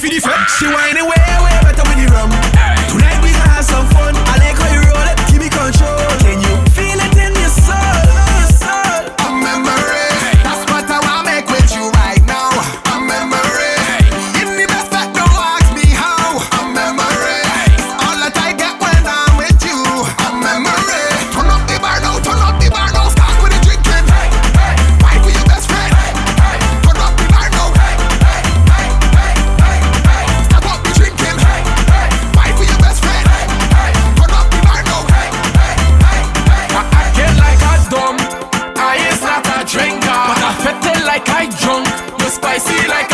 She whine fetty like I drunk, you spicy like